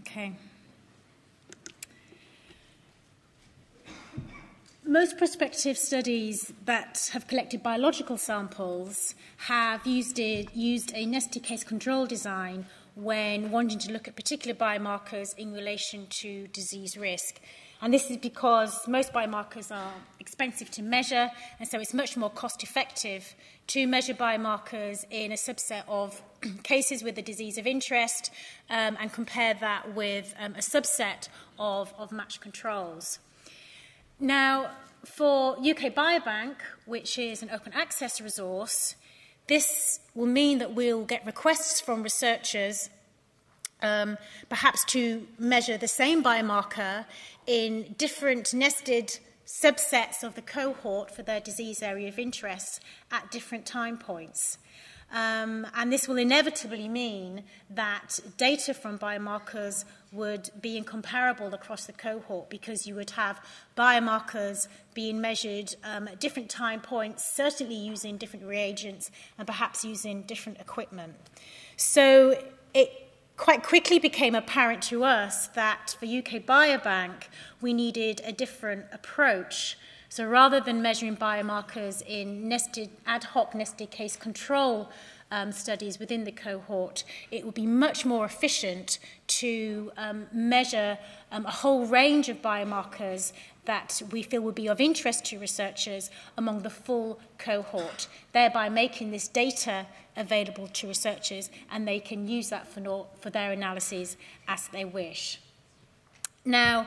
Okay. Most prospective studies that have collected biological samples have used, used a nested case control design when wanting to look at particular biomarkers in relation to disease risk. And this is because most biomarkers are expensive to measure, and so it's much more cost effective to measure biomarkers in a subset of cases with the disease of interest um, and compare that with um, a subset of, of matched controls. Now, for UK Biobank, which is an open access resource, this will mean that we'll get requests from researchers um, perhaps to measure the same biomarker in different nested subsets of the cohort for their disease area of interest at different time points. Um, and this will inevitably mean that data from biomarkers would be incomparable across the cohort because you would have biomarkers being measured um, at different time points, certainly using different reagents and perhaps using different equipment. So it quite quickly became apparent to us that for UK Biobank, we needed a different approach. So rather than measuring biomarkers in nested, ad hoc nested case control um, studies within the cohort, it would be much more efficient to um, measure um, a whole range of biomarkers that we feel would be of interest to researchers among the full cohort, thereby making this data available to researchers and they can use that for, for their analyses as they wish. Now,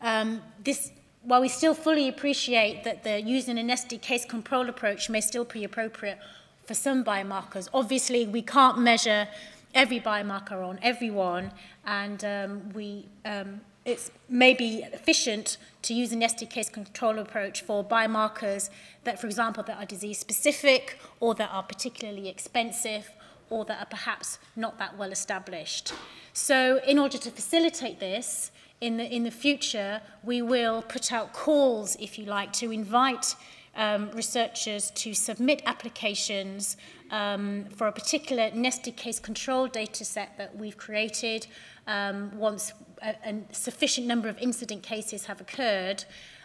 um, this, while we still fully appreciate that the using an SD case control approach may still be appropriate for some biomarkers, obviously we can't measure every biomarker on everyone and um, we um, it's maybe efficient to use a nested case control approach for biomarkers that, for example, that are disease specific or that are particularly expensive or that are perhaps not that well established. So in order to facilitate this, in the, in the future, we will put out calls, if you like, to invite um, researchers to submit applications um, for a particular nested case control data set that we've created um, once a, a sufficient number of incident cases have occurred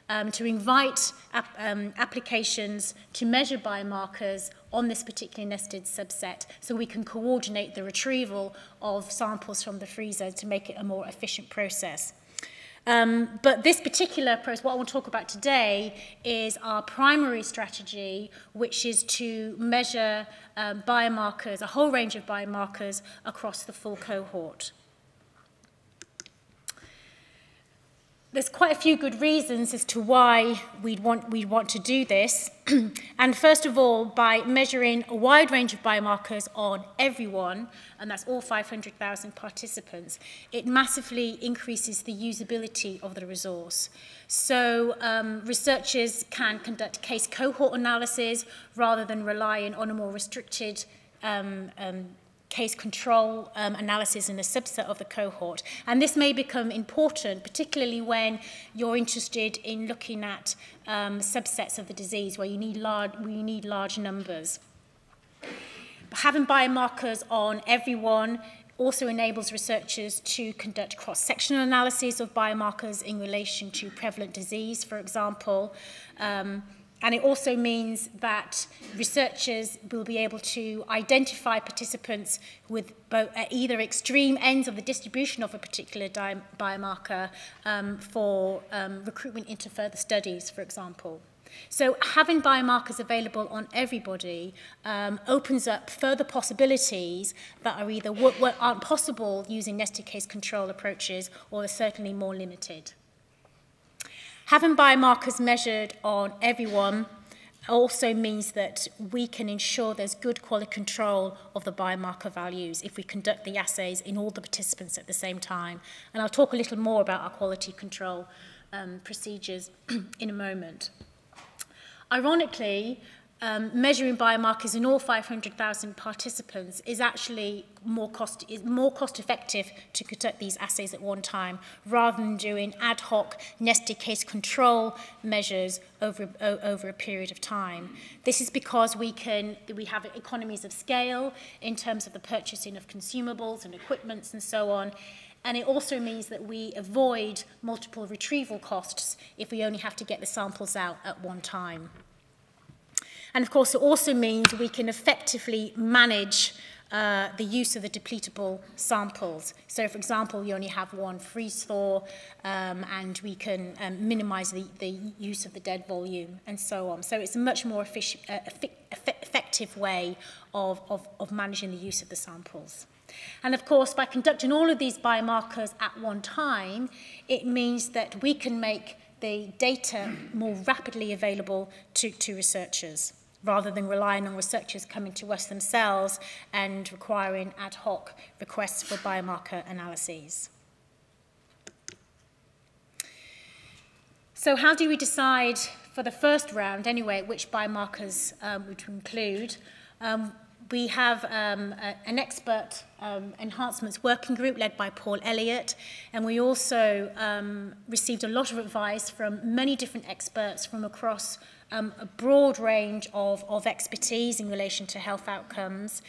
um, to invite ap um, applications to measure biomarkers on this particular nested subset so we can coordinate the retrieval of samples from the freezer to make it a more efficient process. Um, but this particular approach, what I want to talk about today is our primary strategy, which is to measure um, biomarkers, a whole range of biomarkers across the full cohort. there's quite a few good reasons as to why we'd want, we'd want to do this. and first of all, by measuring a wide range of biomarkers on everyone, and that's all 500,000 participants, it massively increases the usability of the resource. So um, researchers can conduct case cohort analysis rather than relying on a more restricted um, um, case control um, analysis in a subset of the cohort. And this may become important, particularly when you're interested in looking at um, subsets of the disease where you need large, where you need large numbers. Having biomarkers on everyone also enables researchers to conduct cross-sectional analyses of biomarkers in relation to prevalent disease, for example, um, And it also means that researchers will be able to identify participants with both, uh, at either extreme ends of the distribution of a particular biomarker um, for um, recruitment into further studies, for example. So having biomarkers available on everybody um, opens up further possibilities that are either what, aren't possible using nested case control approaches or are certainly more limited. Having biomarkers measured on everyone also means that we can ensure there's good quality control of the biomarker values if we conduct the assays in all the participants at the same time. And I'll talk a little more about our quality control um, procedures in a moment. Ironically, um, measuring biomarkers in all 500,000 participants is actually more cost is more cost effective to conduct these assays at one time rather than doing ad hoc nested case control measures over over a period of time this is because we can we have economies of scale in terms of the purchasing of consumables and equipments and so on And it also means that we avoid multiple retrieval costs if we only have to get the samples out at one time. And of course, it also means we can effectively manage uh, the use of the depletable samples. So, for example, you only have one freeze thaw, um, and we can um, minimize the, the use of the dead volume and so on. So, it's a much more efficient, uh, eff effective way of, of, of managing the use of the samples. And of course, by conducting all of these biomarkers at one time, it means that we can make the data more rapidly available to, to researchers rather than relying on researchers coming to us themselves and requiring ad hoc requests for biomarker analyses. So how do we decide for the first round anyway which biomarkers um, we include? Um, we have um, a, an expert um, enhancements working group led by Paul Elliott, and we also um, received a lot of advice from many different experts from across um, a broad range of, of expertise in relation to health outcomes.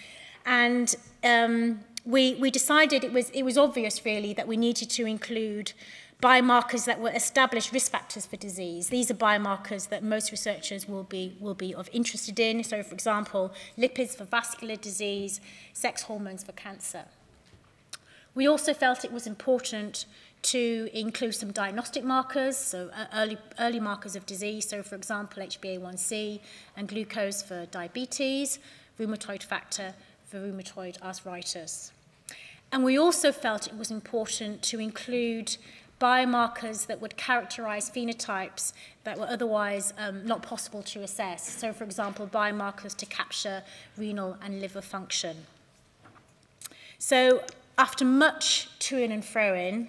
And um, we, we decided it was, it was obvious, really, that we needed to include biomarkers that were established risk factors for disease. These are biomarkers that most researchers will be, will be of interested in. So, for example, lipids for vascular disease, sex hormones for cancer. We also felt it was important to include some diagnostic markers, so uh, early, early markers of disease, so for example HbA1c and glucose for diabetes, rheumatoid factor for rheumatoid arthritis. And we also felt it was important to include biomarkers that would characterize phenotypes that were otherwise um, not possible to assess. So, for example, biomarkers to capture renal and liver function. So, after much to-in and fro-in,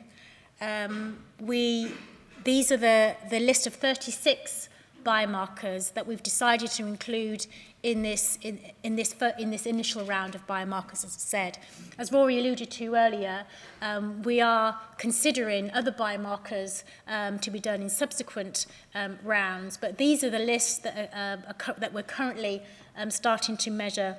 um, we, these are the, the list of 36 biomarkers that we've decided to include in this, in, in this, in this initial round of biomarkers, as I said. As Rory alluded to earlier, um, we are considering other biomarkers um, to be done in subsequent um, rounds, but these are the lists that, are, uh, uh, are, that we're currently um, starting to measure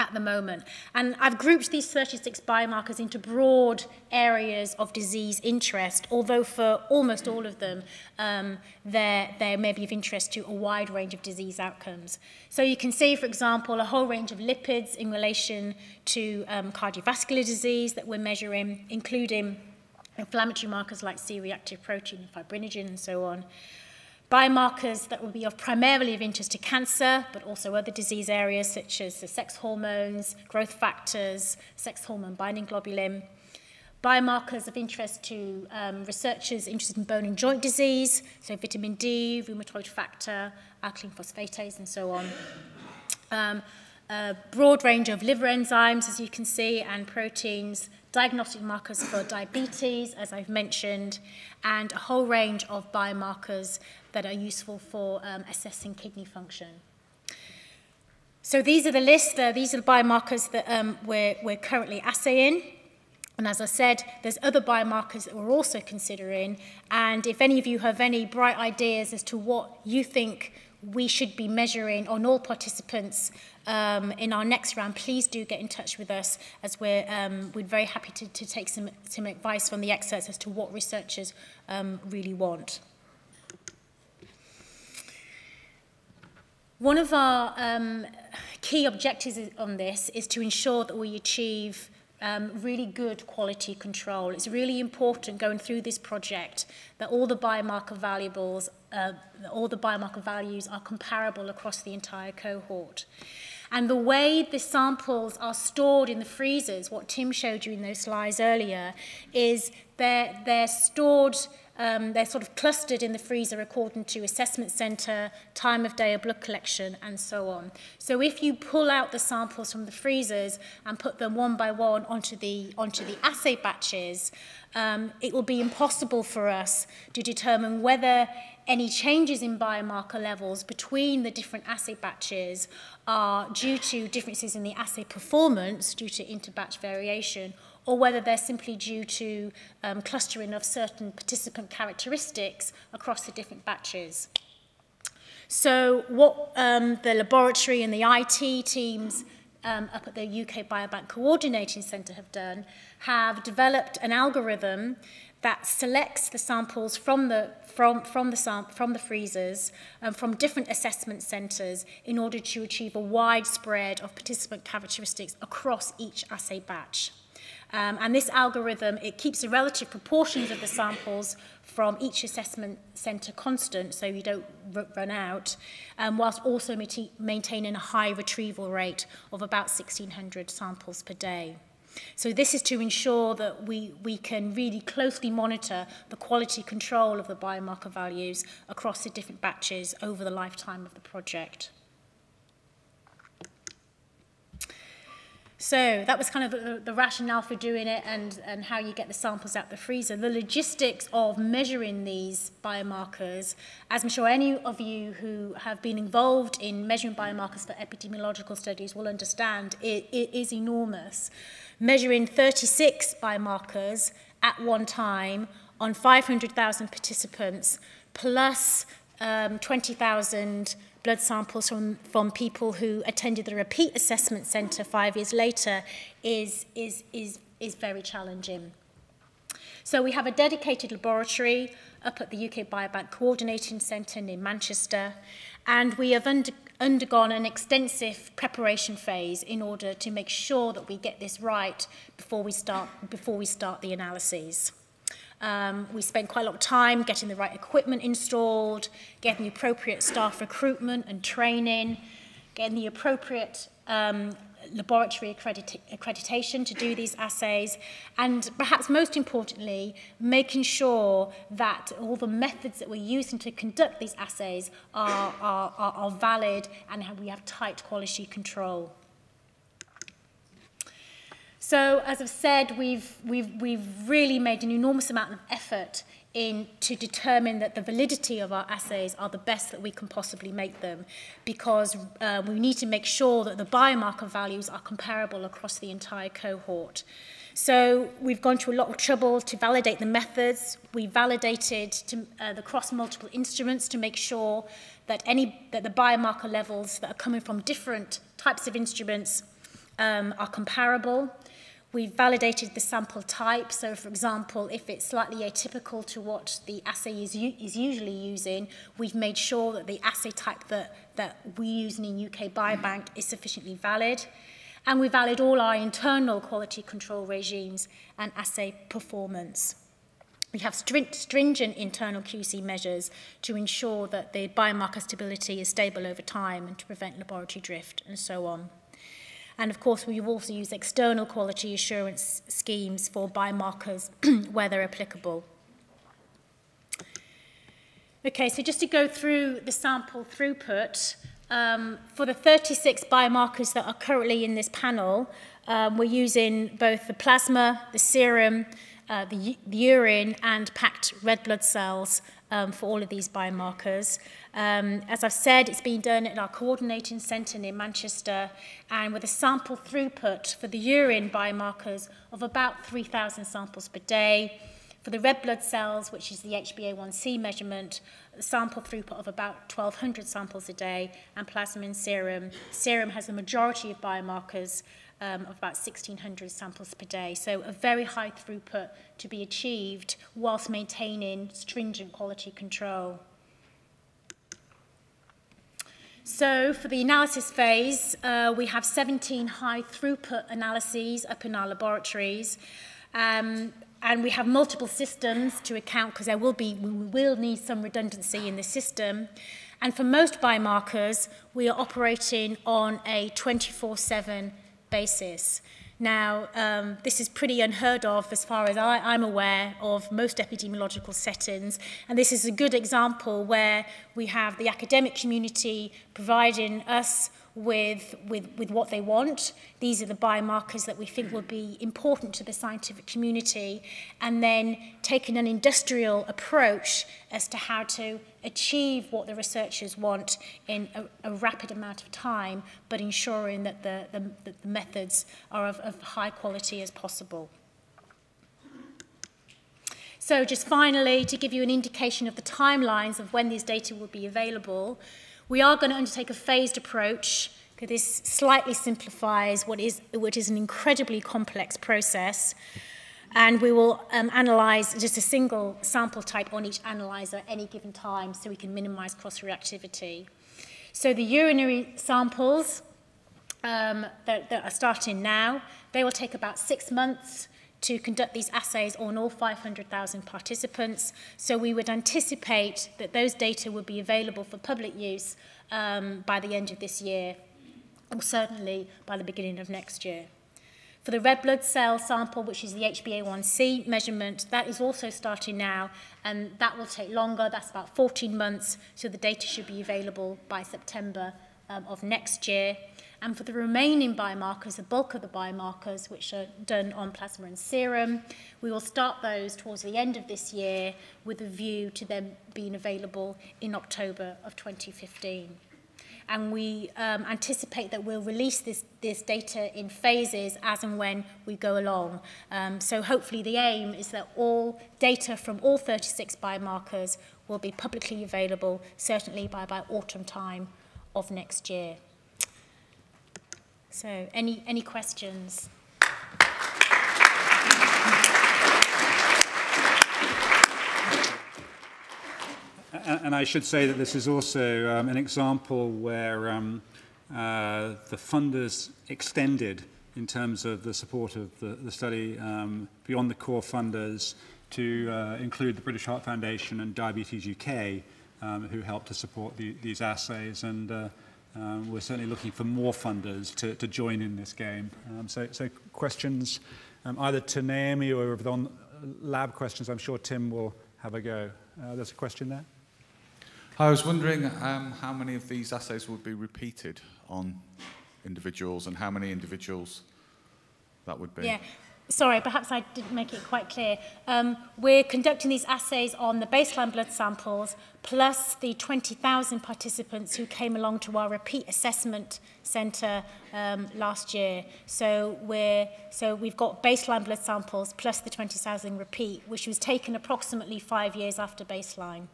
at the moment. And I've grouped these 36 biomarkers into broad areas of disease interest, although for almost all of them, um, they're, they may be of interest to a wide range of disease outcomes. So you can see, for example, a whole range of lipids in relation to um, cardiovascular disease that we're measuring, including inflammatory markers like C-reactive protein, fibrinogen, and so on biomarkers that will be of primarily of interest to cancer, but also other disease areas such as the sex hormones, growth factors, sex hormone binding globulin, biomarkers of interest to um, researchers interested in bone and joint disease, so vitamin D, rheumatoid factor, alkaline phosphatase, and so on. Um, a broad range of liver enzymes, as you can see, and proteins, diagnostic markers for diabetes, as I've mentioned, and a whole range of biomarkers that are useful for um, assessing kidney function. So these are the list, uh, these are the biomarkers that um, we're, we're currently assaying. And as I said, there's other biomarkers that we're also considering. And if any of you have any bright ideas as to what you think we should be measuring on all participants um, in our next round, please do get in touch with us as we're, um, we're very happy to, to take some, some advice from the experts as to what researchers um, really want. One of our um, key objectives on this is to ensure that we achieve um, really good quality control. It's really important going through this project that all the biomarker valuables, uh, all the biomarker values are comparable across the entire cohort. And the way the samples are stored in the freezers, what Tim showed you in those slides earlier, is they're, they're stored Um, they're sort of clustered in the freezer according to assessment centre, time of day of blood collection and so on. So if you pull out the samples from the freezers and put them one by one onto the, onto the assay batches, um, it will be impossible for us to determine whether any changes in biomarker levels between the different assay batches are due to differences in the assay performance due to interbatch variation or whether they're simply due to um, clustering of certain participant characteristics across the different batches. So what um, the laboratory and the IT teams um, up at the UK Biobank Coordinating Centre have done have developed an algorithm that selects the samples from the from from the sam from the freezers um, from different assessment centres in order to achieve a widespread of participant characteristics across each assay batch. Um, and this algorithm, it keeps the relative proportions of the samples from each assessment centre constant so you don't run out, um, whilst also maintaining a high retrieval rate of about 1,600 samples per day. So this is to ensure that we, we can really closely monitor the quality control of the biomarker values across the different batches over the lifetime of the project. So that was kind of the, the rationale for doing it and, and how you get the samples out the freezer. The logistics of measuring these biomarkers, as I'm sure any of you who have been involved in measuring biomarkers for epidemiological studies will understand, it, it is enormous. Measuring 36 biomarkers at one time on 500,000 participants plus um, 20,000 blood samples from, from people who attended the repeat assessment centre five years later is, is, is, is very challenging. So we have a dedicated laboratory up at the UK Biobank Coordinating Centre near Manchester, and we have under, undergone an extensive preparation phase in order to make sure that we get this right before we start, before we start the analyses. Um, we spent quite a lot of time getting the right equipment installed, getting the appropriate staff recruitment and training, getting the appropriate um, laboratory accredita accreditation to do these assays and perhaps most importantly making sure that all the methods that we're using to conduct these assays are, are, are, are valid and we have tight quality control. So as I've said, we've, we've, we've really made an enormous amount of effort in to determine that the validity of our assays are the best that we can possibly make them because uh, we need to make sure that the biomarker values are comparable across the entire cohort. So we've gone to a lot of trouble to validate the methods. We validated to, uh, the cross multiple instruments to make sure that any that the biomarker levels that are coming from different types of instruments um, are comparable. We've validated the sample type. So, for example, if it's slightly atypical to what the assay is, is usually using, we've made sure that the assay type that, that we use in UK Biobank is sufficiently valid. And we valid all our internal quality control regimes and assay performance. We have stringent internal QC measures to ensure that the biomarker stability is stable over time and to prevent laboratory drift and so on. And of course, we've also used external quality assurance schemes for biomarkers where they're applicable. Okay, so just to go through the sample throughput, um, for the 36 biomarkers that are currently in this panel, um, we're using both the plasma, the serum, uh, the, the urine, and packed red blood cells um, for all of these biomarkers. Um, as I've said, it's been done at our coordinating centre near Manchester and with a sample throughput for the urine biomarkers of about 3,000 samples per day. For the red blood cells, which is the HbA1c measurement, sample throughput of about 1,200 samples a day and plasma and serum. Serum has the majority of biomarkers um, of about 1,600 samples per day. So a very high throughput to be achieved whilst maintaining stringent quality control. So for the analysis phase, uh, we have 17 high throughput analyses up in our laboratories. Um, and we have multiple systems to account because there will be we will need some redundancy in the system and for most biomarkers we are operating on a 24/7 basis. Now, um, this is pretty unheard of as far as I, I'm aware of most epidemiological settings, and this is a good example where we have the academic community providing us with, with, with what they want. These are the biomarkers that we think will be important to the scientific community, and then taking an industrial approach as to how to achieve what the researchers want in a, a rapid amount of time, but ensuring that the, the, that the methods are of, of high quality as possible. So just finally, to give you an indication of the timelines of when these data will be available, we are going to undertake a phased approach because this slightly simplifies what is, what is an incredibly complex process and we will um, analyze just a single sample type on each analyzer at any given time so we can minimize cross-reactivity. So the urinary samples um, that, that are starting now, they will take about six months to conduct these assays on all 500,000 participants. So we would anticipate that those data would be available for public use um, by the end of this year, or certainly by the beginning of next year. For the red blood cell sample, which is the HbA1c measurement, that is also starting now, and that will take longer. That's about 14 months, so the data should be available by September um, of next year. And for the remaining biomarkers, the bulk of the biomarkers, which are done on plasma and serum, we will start those towards the end of this year with a view to them being available in October of 2015 and we um, anticipate that we'll release this, this data in phases as and when we go along. Um, so hopefully the aim is that all data from all 36 biomarkers will be publicly available, certainly by about autumn time of next year. So any, any questions? and I should say that this is also um, an example where um, uh, the funders extended in terms of the support of the, the study um, beyond the core funders to uh, include the British Heart Foundation and Diabetes UK, um, who helped to support the, these assays. And uh, um, we're certainly looking for more funders to, to join in this game. Um, so, so questions um, either to Naomi or on uh, lab questions, I'm sure Tim will have a go. Uh, there's a question there. I was wondering um, how many of these assays would be repeated on individuals and how many individuals that would be. Yeah. Sorry, perhaps I didn't make it quite clear. Um, we're conducting these assays on the baseline blood samples plus the 20,000 participants who came along to our repeat assessment centre um, last year. So, we're, so we've got baseline blood samples plus the 20,000 repeat, which was taken approximately five years after baseline.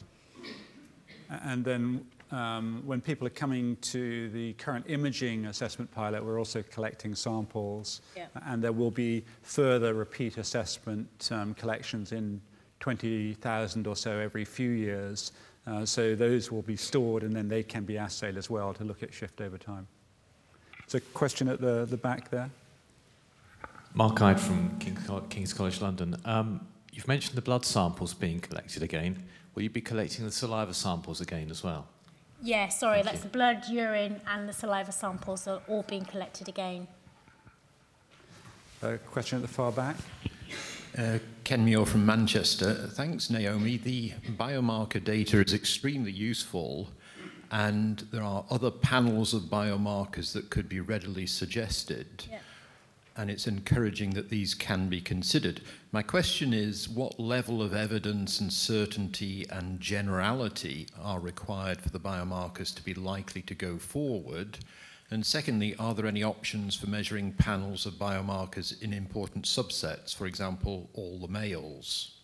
And then um, when people are coming to the current imaging assessment pilot, we're also collecting samples. Yeah. And there will be further repeat assessment um, collections in 20,000 or so every few years. Uh, so those will be stored and then they can be assayed as well to look at shift over time. So question at the, the back there. Mark Hyde from King's College, King's College London. Um, You've mentioned the blood samples being collected again. Will you be collecting the saliva samples again as well? Yeah, sorry, Thank that's you. the blood, urine and the saliva samples are all being collected again. A question at the far back. Uh, Ken Muir from Manchester. Thanks, Naomi. The biomarker data is extremely useful, and there are other panels of biomarkers that could be readily suggested. Yeah and it's encouraging that these can be considered. My question is what level of evidence and certainty and generality are required for the biomarkers to be likely to go forward? And secondly, are there any options for measuring panels of biomarkers in important subsets, for example, all the males?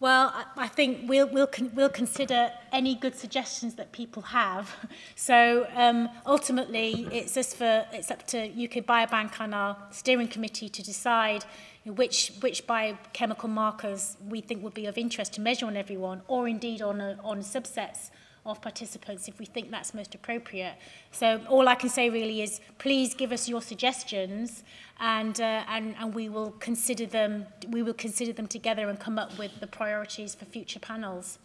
Well, I, think we'll, we'll, con we'll consider any good suggestions that people have. So um, ultimately, it's, us for, it's up to UK Biobank and our steering committee to decide which, which biochemical markers we think would be of interest to measure on everyone or indeed on, a, on subsets of participants if we think that's most appropriate. So all I can say really is please give us your suggestions and, uh, and, and we will consider them, we will consider them together and come up with the priorities for future panels.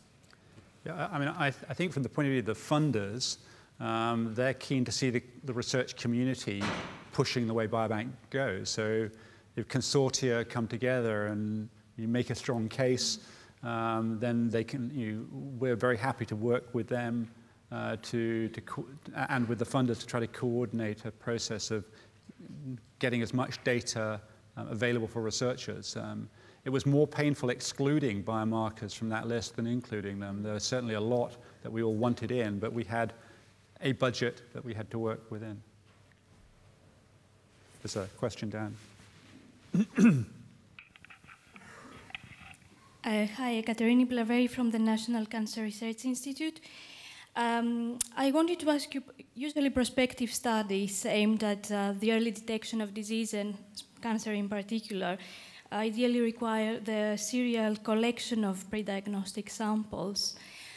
Yeah, I mean, I, th I think from the point of view of the funders, um, they're keen to see the, the research community pushing the way Biobank goes. So if consortia come together and you make a strong case, mm -hmm um, then they can, you, we're very happy to work with them uh, to, to and with the funders to try to coordinate a process of getting as much data um, available for researchers. Um, it was more painful excluding biomarkers from that list than including them. There was certainly a lot that we all wanted in, but we had a budget that we had to work within. There's a question Dan? Uh, eh, hi, Ekaterini Plaveri from the National Cancer Research Institute. Um, I wanted to ask you, usually prospective studies aimed at uh, the early detection of disease and cancer in particular ideally require the serial collection of pre-diagnostic samples.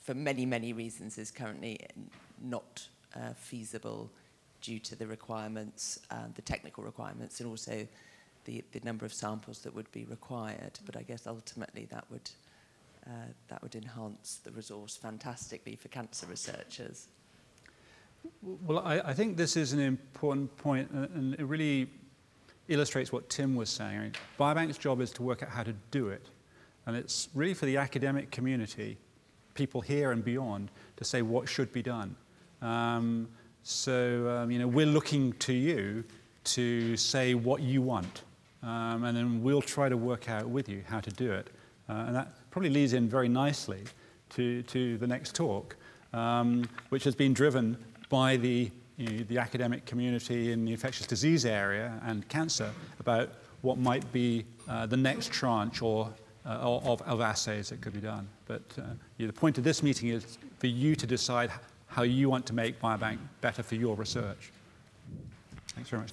for many, many reasons, is currently not uh, feasible due to the requirements, uh, the technical requirements, and also the, the number of samples that would be required. But I guess ultimately that would, uh, that would enhance the resource fantastically for cancer researchers. Well, I, I, think this is an important point, uh, and it really illustrates what Tim was saying. I mean, Biobank's job is to work out how to do it. And it's really for the academic community, people here and beyond, to say what should be done. Um, so, um, you know, we're looking to you to say what you want. Um, and then we'll try to work out with you how to do it. Uh, and that probably leads in very nicely to, to the next talk, um, which has been driven by the, you know, the academic community in the infectious disease area and cancer about what might be uh, the next tranche or, uh, of, of, assays that could be done. But uh, yeah, the point of this meeting is for you to decide how you want to make Biobank better for your research. Thanks very much,